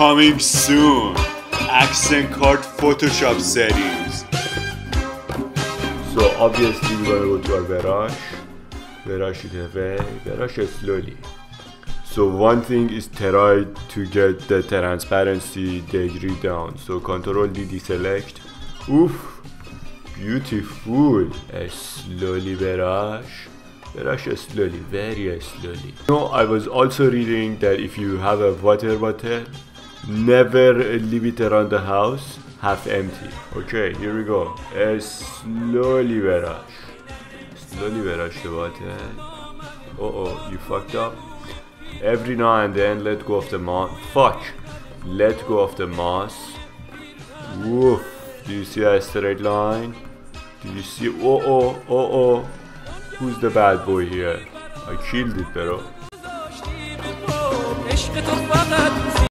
Coming soon. Accent card Photoshop settings. So obviously we're gonna go to our Verash. Verash it away. Verash slowly. So one thing is try to get the transparency degree down. So control D deselect. Oof, beautiful. Uh, slowly brush. Brush slowly, very slowly. No, I was also reading that if you have a water bottle, never leave it around the house half empty. Okay here we go. Slowly barrage slowly barrage the water uh oh you fucked up. Every now and then let go of the moss fuck. Let go of the moss woof. Do you see a straight line? Do you see oh oh oh oh who's the bad boy here? I killed it bro